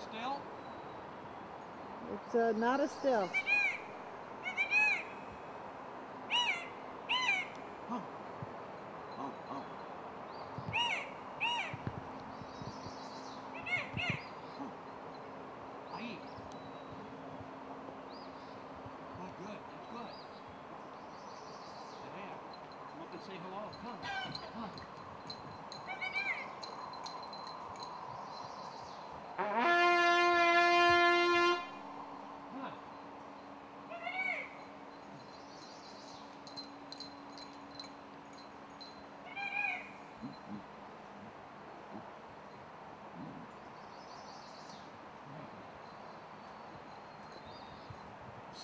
still? It's uh, not a still. Oh. Oh, oh. Oh. Aye. Oh, good. That's good. There. Come up and say hello. Come. Come. Come on.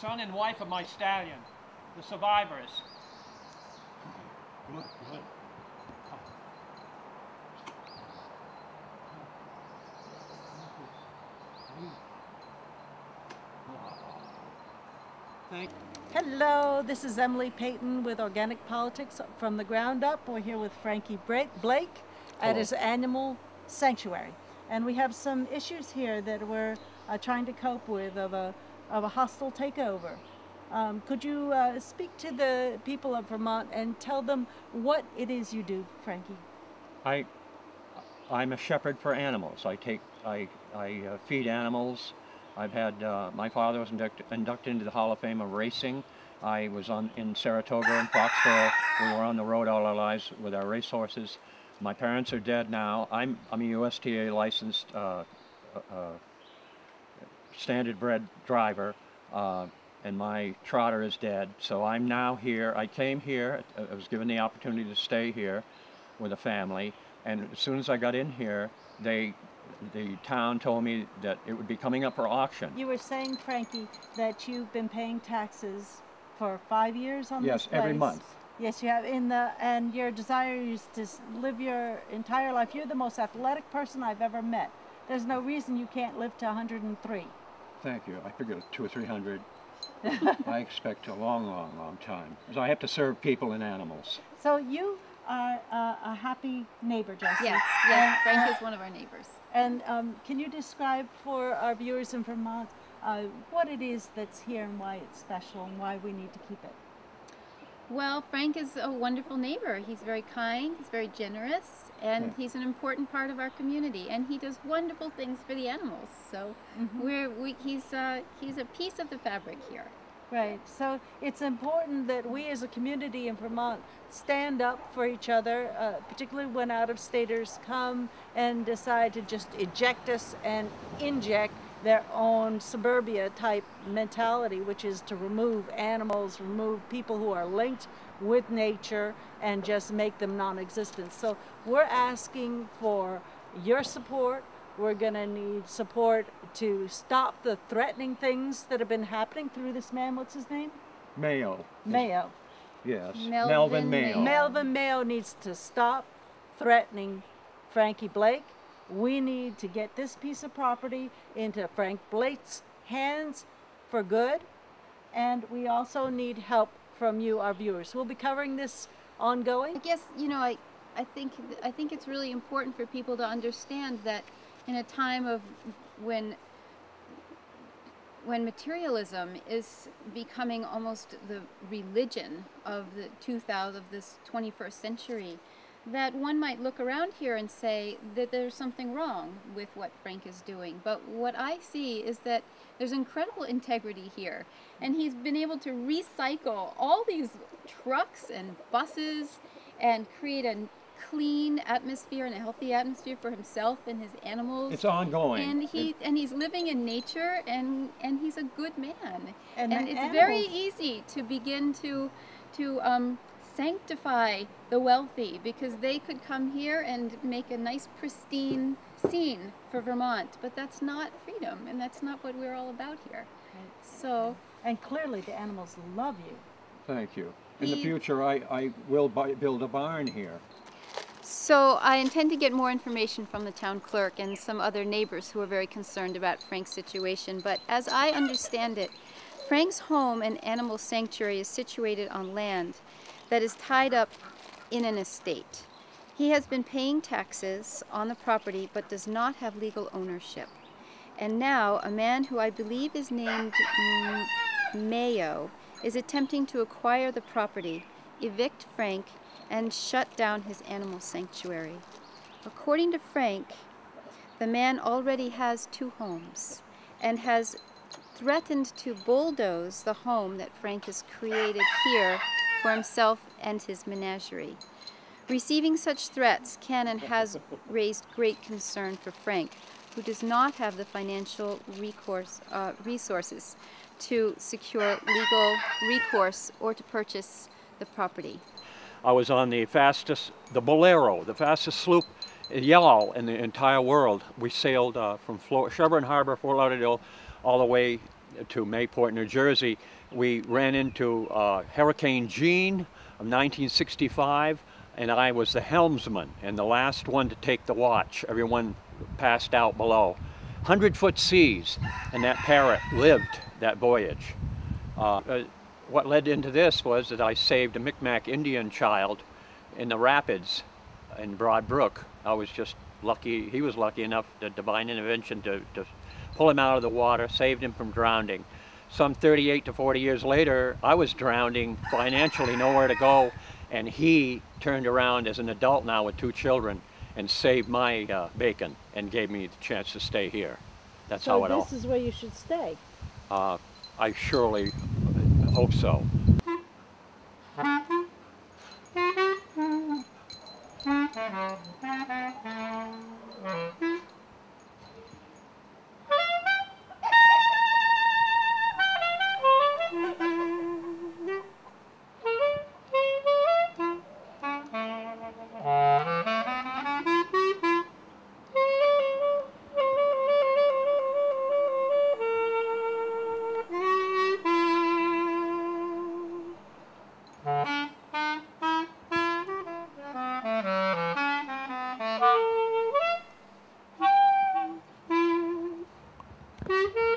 Son and wife of my stallion, the survivors. Good, good. Come. Thank Hello, this is Emily Peyton with Organic Politics from the Ground Up. We're here with Frankie Bra- Blake at Hello. his animal sanctuary. And we have some issues here that we're uh, trying to cope with of a, of a hostile takeover. Um, could you uh, speak to the people of Vermont and tell them what it is you do, Frankie? I, I'm a shepherd for animals. I take, I, I uh, feed animals. I've had, uh, my father was induct, inducted into the Hall of Fame of racing. I was on in Saratoga and Foxborough. We were on the road all our lives with our racehorses. My parents are dead now. I'm, I'm a USTA licensed uh, uh, uh, standard bred driver, uh, and my trotter is dead. So I'm now here. I came here. I was given the opportunity to stay here with a family, and as soon as I got in here, they, the town told me that it would be coming up for auction. You were saying, Frankie, that you've been paying taxes for five years on Yes, this every month. Yes, you have. In the and your desire is to live your entire life. You're the most athletic person I've ever met. There's no reason you can't live to 103. Thank you. I figured two or three hundred. I expect a long, long, long time. 'Cause I have to serve people and animals. So you are uh, a happy neighbor, Jesse. Yes, yes. And, Frank is one of our neighbors. and um, can you describe for our viewers in Vermont uh, what it is that's here and why it's special and why we need to keep it? Well, Frank is a wonderful neighbor. He's very kind, he's very generous, and Yeah. he's an important part of our community. And he does wonderful things for the animals. So we're we, he's uh, he's a piece of the fabric here. Right. So it's important that we as a community in Vermont stand up for each other, uh, particularly when out of staters come and decide to just eject us and inject their own suburbia type mentality, which is to remove animals, remove people who are linked with nature, and just make them non existent. So we're asking for your support. We're going to need support to stop the threatening things that have been happening through this man. What's his name? Mayo. Mayo. Yes. Melvin Mayo. Mayo. Melvin Mayo needs to stop threatening Frankie Blake. We need to get this piece of property into Frank Blake's hands for good. And we also need help from you, our viewers. We'll be covering this ongoing. I guess you know I I think I think it's really important for people to understand that in a time of when when materialism is becoming almost the religion of the 2000 of this 21st century that one might look around here and say that there's something wrong with what Frank is doing. But what I see is that there's incredible integrity here. And he's been able to recycle all these trucks and buses and create a clean atmosphere and a healthy atmosphere for himself and his animals. It's ongoing. and he and he's living in nature and and he's a good man. And and, the it's very easy to begin to to um, sanctify the wealthy because they could come here and make a nice pristine scene for Vermont but that's not freedom and that's not what we're all about here so And clearly the animals love you. Thank you. In the future, I, I will buy, build a barn here. So I intend to get more information from the town clerk and some other neighbors who are very concerned about Frank's situation. But as I understand it, Frank's home and animal sanctuary is situated on land that is tied up in an estate. He has been paying taxes on the property but does not have legal ownership. And now, a man who I believe is named Mayo is attempting to acquire the property, evict Frank, and shut down his animal sanctuary. According to Frank, the man already has two homes and has threatened to bulldoze the home that Frank has created here for himself and his menagerie. Receiving such threats can and has raised great concern for Frank, who does not have the financial recourse, uh, resources to secure legal recourse or to purchase the property. I was on the fastest, the Bolero, the fastest sloop, uh, yellow in the entire world. We sailed uh, from Flor- Shelburne Harbor, Fort Lauderdale, all the way to Mayport, New Jersey. We ran into uh, Hurricane Jean of 1965, and I was the helmsman and the last one to take the watch. Everyone passed out below. 100 foot seas, and that parrot lived that voyage. Uh, uh, what led into this was that I saved a Micmac Indian child in the rapids in Broad Brook. I was just lucky, he was lucky enough, the divine intervention, to, to pull him out of the water, saved him from drowning. Some 38 to 40 years later, I was drowning, financially nowhere to go, and he turned around as an adult now with two children and saved my uh, bacon and gave me the chance to stay here. That's So how it all. So this is where you should stay. Uh, I surely hope so. I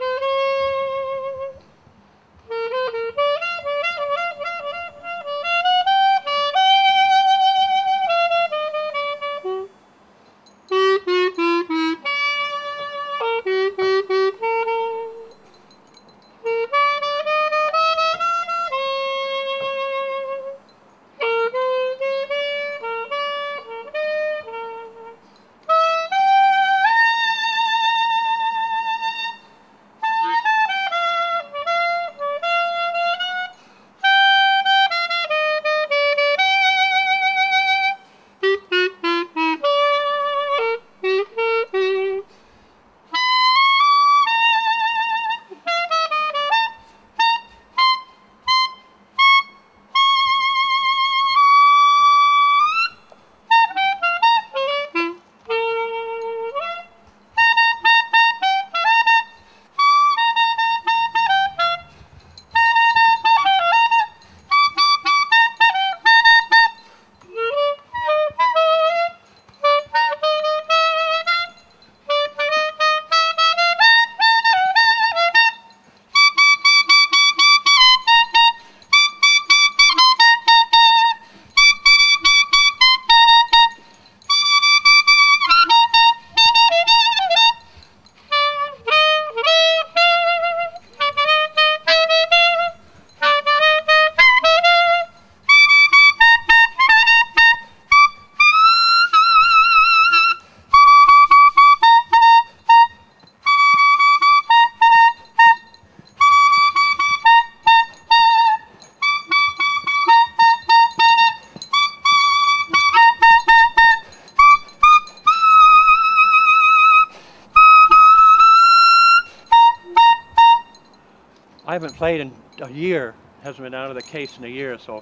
haven't played in a year. Hasn't been out of the case in a year, so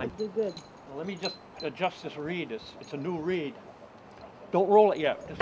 I Do good. Let me just adjust this reed. It's, it's a new reed. Don't roll it yet. Just-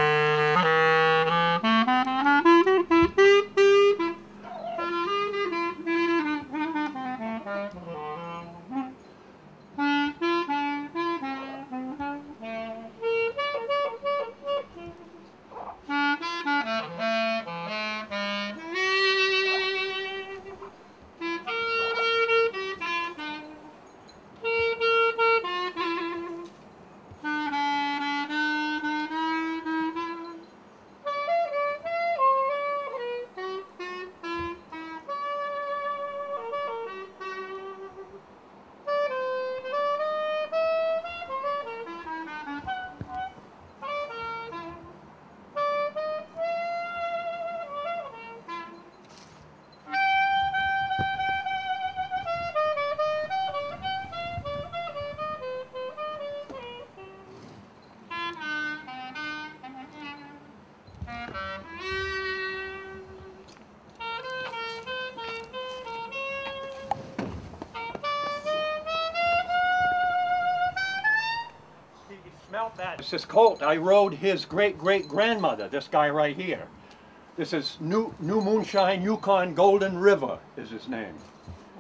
This is Colt. I rode his great great grandmother, this guy right here. This is New, New Moonshine Yukon Golden River, is his name.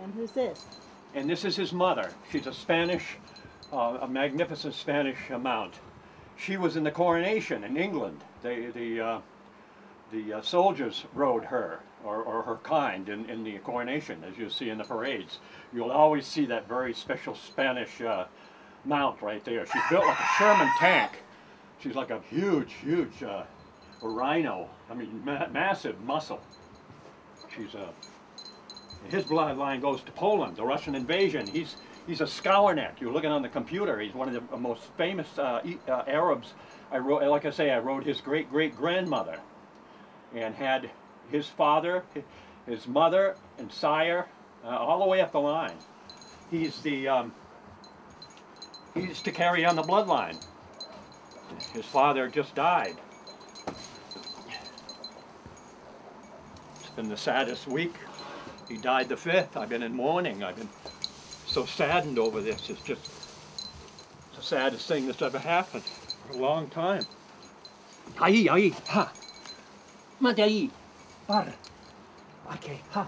And who's this? And this is his mother. She's a Spanish, uh, a magnificent Spanish mount. She was in the coronation in England. They, the uh, the uh, soldiers rode her, or, or her kind, in, in the coronation, as you see in the parades. You'll always see that very special Spanish uh, mount right there. She's built like a Sherman tank. She's like a huge, huge uh, rhino. I mean, ma- massive muscle. She's a. His bloodline goes to Poland, the Russian invasion. He's he's a Skowronek. You're looking on the computer. He's one of the most famous uh, uh, Arabs. I wrote, like I say, I wrote his great great grandmother, and had his father, his mother, and sire, uh, all the way up the line. He's the um, he's to carry on the bloodline. His father just died. It's been the saddest week. He died the 5th. I've been in mourning. I've been so saddened over this. It's just the saddest thing that's ever happened for a long time. Ahí, ahí, ha. Mande ahí. Para. Okay, ha.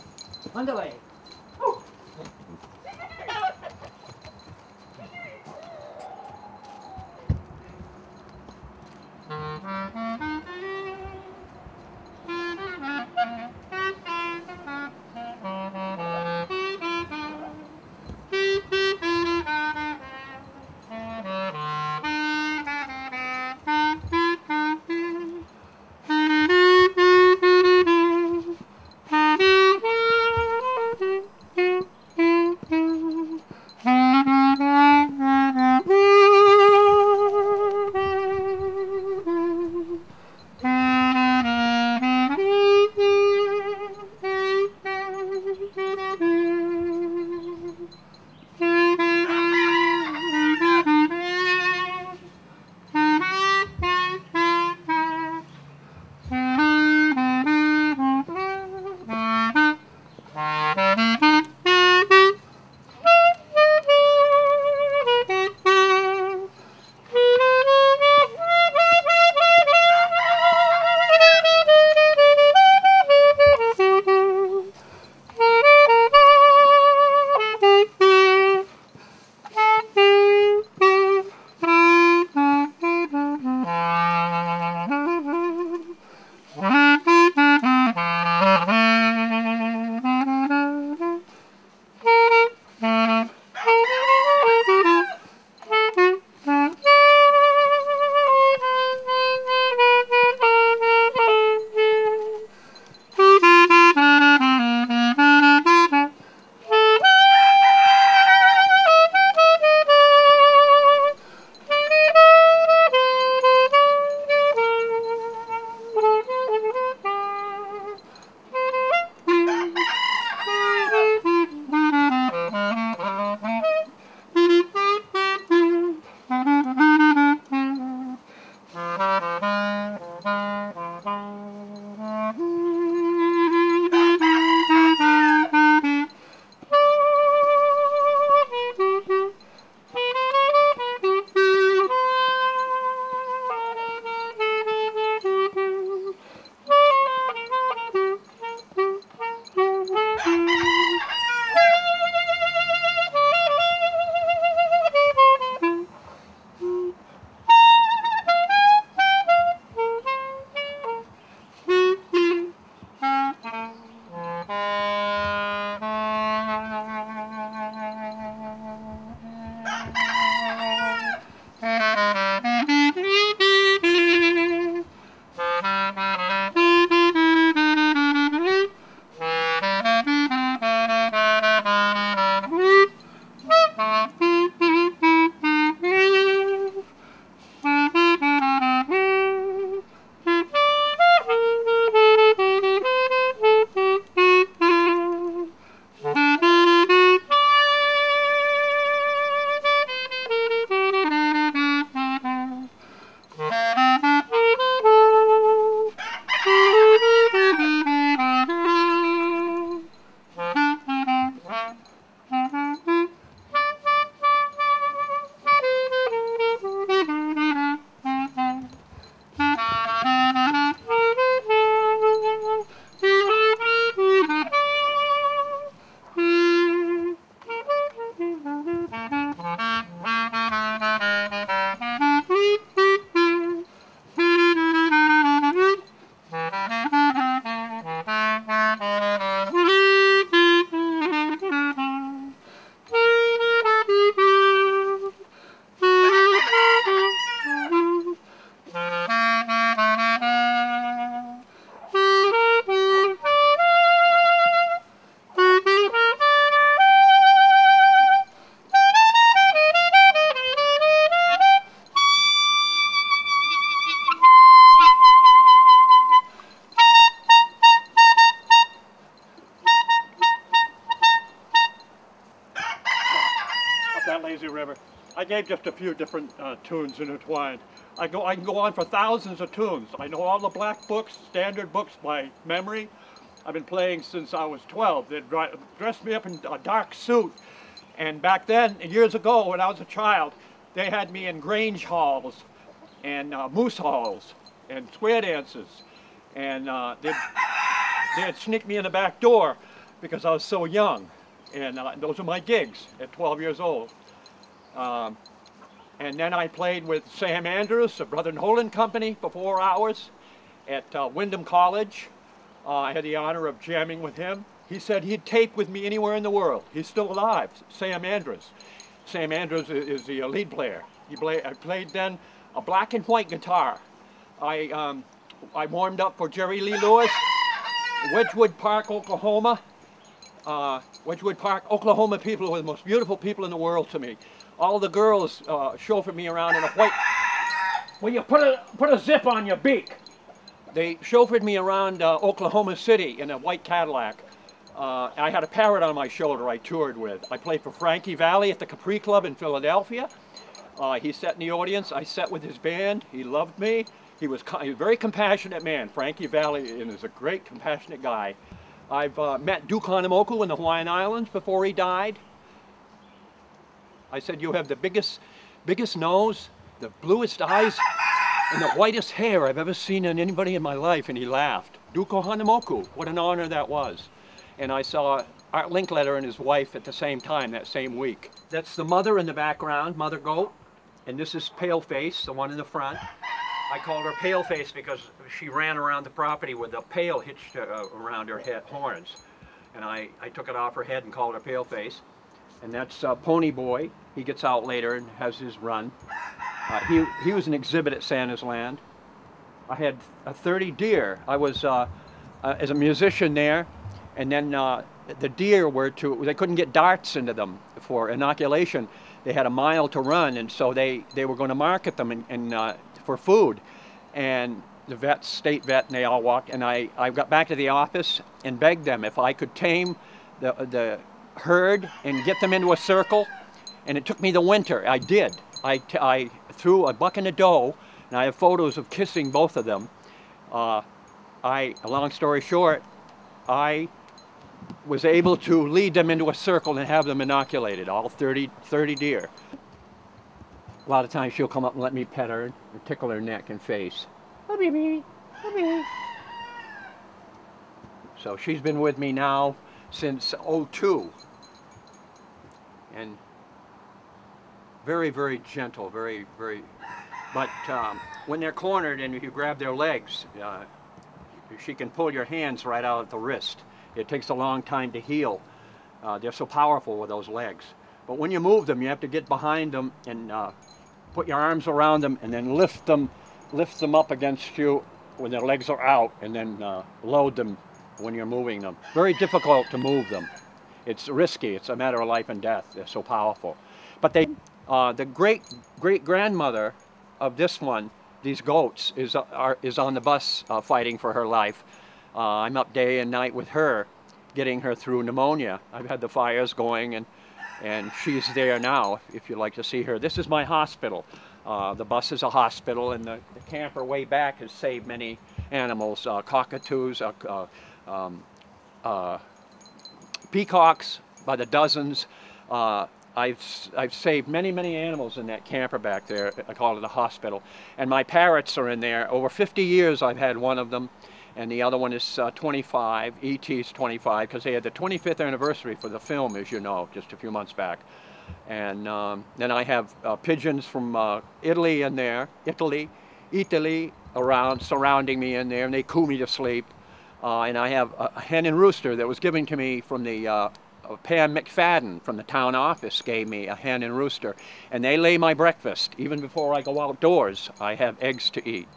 Ándale. Lazy River. I gave just a few different uh, tunes intertwined. I go, I can go on for thousands of tunes. I know all the black books, standard books by memory. I've been playing since I was 12. They dressed me up in a dark suit. And back then, years ago, when I was a child, they had me in Grange halls and uh, moose halls and square dances. And uh, they'd, they'd sneak me in the back door because I was so young. And uh, those were my gigs at 12 years old. Um, and then I played with Sam Andrews, the Brother Nolan Company, for four hours at uh, Windham College. Uh, I had the honor of jamming with him. He said he'd tape with me anywhere in the world. He's still alive, Sam Andrews. Sam Andrews is the uh, lead player. He play, I played then a black and white guitar. I, um, I warmed up for Jerry Lee Lewis, Wedgewood Park, Oklahoma. Uh, Wedgewood Park, Oklahoma people were the most beautiful people in the world to me. All the girls uh, chauffeured me around in a white, well you put a, put a zip on your beak. They chauffeured me around uh, Oklahoma City in a white Cadillac. Uh, I had a parrot on my shoulder I toured with. I played for Frankie Valli at the Capri Club in Philadelphia. Uh, he sat in the audience. I sat with his band. He loved me. He was, a very compassionate man. Frankie Valli is a great, compassionate guy. I've uh, met Duke Kahanamoku in the Hawaiian Islands before he died. I said, you have the biggest, biggest nose, the bluest eyes, and the whitest hair I've ever seen in anybody in my life. And he laughed. Duke Kahanamoku, what an honor that was. And I saw Art Linkletter and his wife at the same time that same week. That's the mother in the background, Mother Goat. And this is Paleface, the one in the front. I called her Paleface because she ran around the property with a pail hitched uh, around her head, horns. And I, I took it off her head and called her Paleface. And that's uh, Pony Boy. He gets out later and has his run. Uh, he, he was an exhibit at Santa's Land. I had a 30 deer. I was, uh, uh, as a musician there, and then uh, the deer were to, they couldn't get darts into them for inoculation. They had a mile to run, and so they, they were going to market them and, and uh, for food. And the vets, state vet, and they all walked. And I, I got back to the office and begged them if I could tame the, the herd and get them into a circle. And it took me the winter. I did. I, I threw a buck and a doe, and I have photos of kissing both of them. Uh, I, long story short, I was able to lead them into a circle and have them inoculated, all 30, 30 deer. A lot of times she'll come up and let me pet her and tickle her neck and face. Oh, baby, oh, baby. So she's been with me now since 02. And very, very gentle, very, very, but um, when they're cornered and you grab their legs, uh, she can pull your hands right out at the wrist. It takes a long time to heal. Uh, they're so powerful with those legs. But when you move them, you have to get behind them and uh, put your arms around them and then lift them, lift them up against you when their legs are out and then uh, load them when you're moving them. Very difficult to move them. It's risky. It's a matter of life and death. They're so powerful. But they, uh, the great great grandmother of this one, these goats, is, uh, are, is on the bus uh, fighting for her life. Uh, I'm up day and night with her, getting her through pneumonia. I've had the fires going and, and she's there now if you'd like to see her. This is my hospital. Uh, the bus is a hospital and the, the, camper way back has saved many animals, uh, cockatoos, um, uh, peacocks by the dozens. I've, I've saved many, many animals in that camper back there. I call it a hospital. And my parrots are in there. Over 50 years I've had one of them and the other one is uh, 25, ET's 25, because they had the 25th anniversary for the film, as you know, just a few months back. And um, then I have uh, pigeons from uh, Italy in there, Italy, Italy around, surrounding me in there, and they coo me to sleep. Uh, and I have a hen and rooster that was given to me from the uh, uh, Pam McFadden from the town office gave me a hen and rooster. And they lay my breakfast. Even before I go outdoors, I have eggs to eat.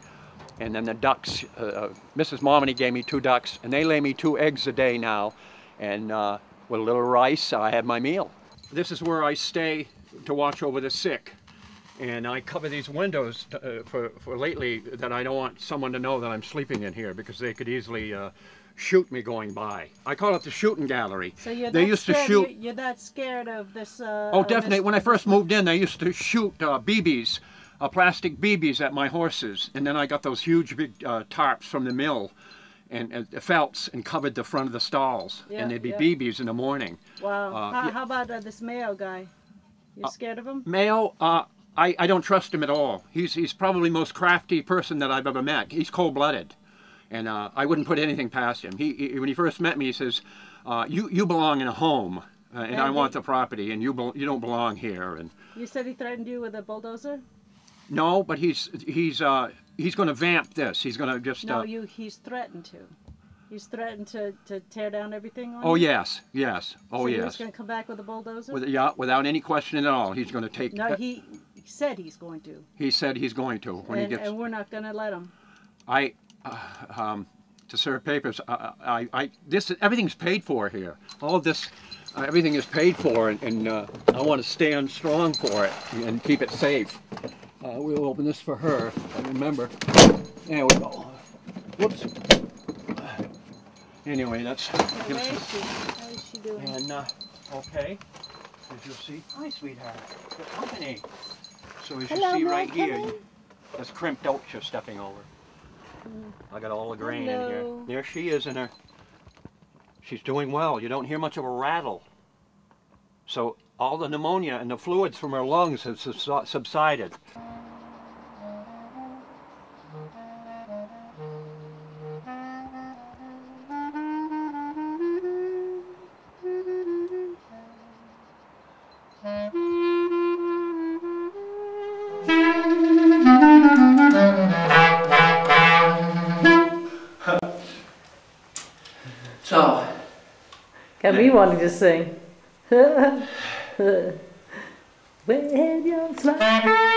And then the ducks, uh, uh, Mrs. Momini gave me two ducks, and they lay me two eggs a day now. And uh, with a little rice, I have my meal. This is where I stay to watch over the sick. And I cover these windows to, uh, for, for lately that I don't want someone to know that I'm sleeping in here because they could easily uh, shoot me going by. I call it the shooting gallery. So you're they that used to scared, shoot. You're, you're that scared of this. Uh, Oh, definitely. this- When I first moved in, they used to shoot uh, BBs, uh, plastic BBs at my horses, and then I got those huge big uh, tarps from the mill, and, and felts, and covered the front of the stalls, Yeah, and there'd be yeah. BBs in the morning. Wow. how, yeah. how about uh, this Mayo guy? You scared of him? Male, uh, I, I don't trust him at all. He's he's probably the most crafty person that I've ever met. He's cold-blooded, and uh, I wouldn't put anything past him. He, he when he first met me, he says, uh, "You you belong in a home, uh, and I And want the property, and you bel you don't belong here." And You said he threatened you with a bulldozer. no, but he's he's uh, he's going to vamp this. He's going to just. No, uh, you. He's threatened to. He's threatened to, to tear down everything on oh you? yes, yes, oh so yes. he's going to come back with a bulldozer? With, yeah, without any question at all, he's going to take. no, he, he said he's going to. he said he's going to when and, he gets. and we're not going to let him. I, uh, um, to serve papers, I, I, I, this, everything's paid for here. All this, uh, everything is paid for, and, and uh, I want to stand strong for it and keep it safe. Uh, we'll open this for her. Remember. There we go. Whoops. Anyway, that's. Is she? How is she doing? And uh, okay, as you'll see, hi sweetheart, good company. So as Hello, you see right here, in. you- that's crimped oak you're stepping over. I got all the grain in here. There she is in her. She's doing well. You don't hear much of a rattle. So all the pneumonia and the fluids from her lungs have subsi- subsided. Wanting to sing. when you're smiling.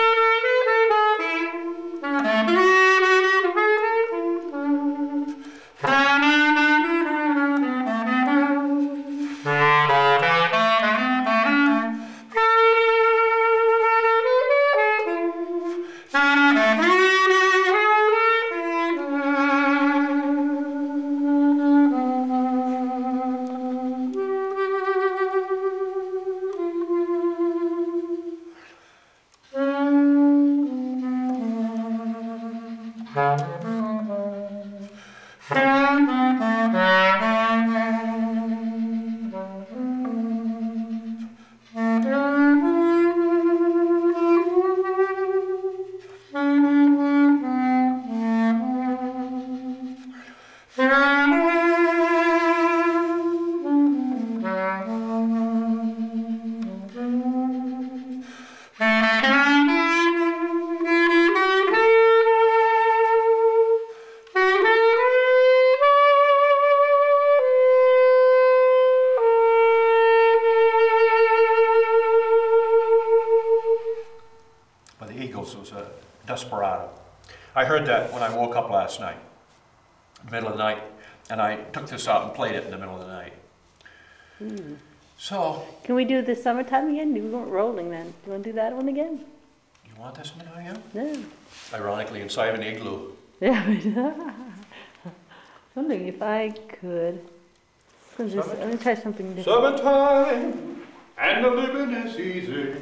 By Eagles. It was a Desperado. I heard that when I woke up last night, middle of the night, and I took this out and played it in the middle of the night. Hmm. So, Can we do the summertime again? We weren't rolling then. Do you want to do that one again? you want this one again? yeah? Ironically, inside of an igloo. Yeah. Wondering if I could. Let me, just, let me try something different. Summertime, and the living is easy.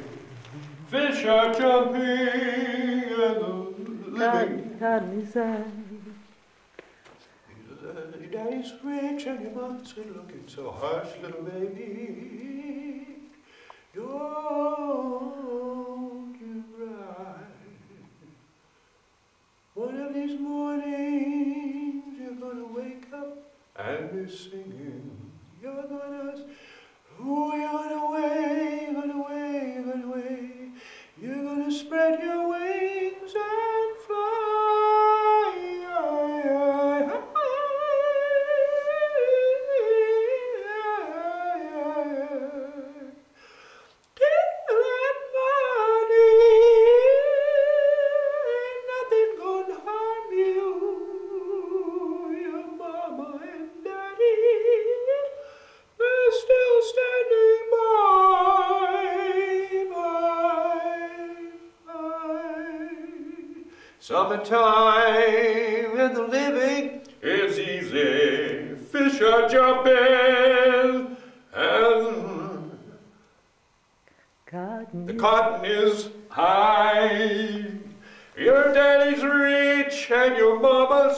Fish are jumping, and the living. God inside. Your daddy's rich and your mom's good looking, so hush, little baby. Don't you cry. One of these mornings you're gonna wake up and be singing.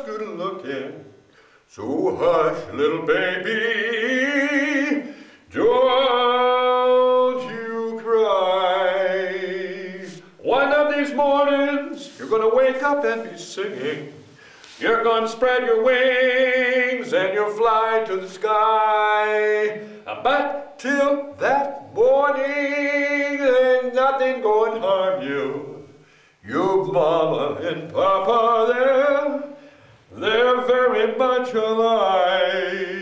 Good looking. So hush, little baby, don't you cry. One of these mornings, you're gonna wake up and be singing. You're gonna spread your wings and you'll fly to the sky. But till that morning, ain't nothing gonna harm you. Your mama and papa, they're, they're very much alive.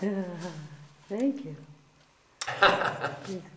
Thank you.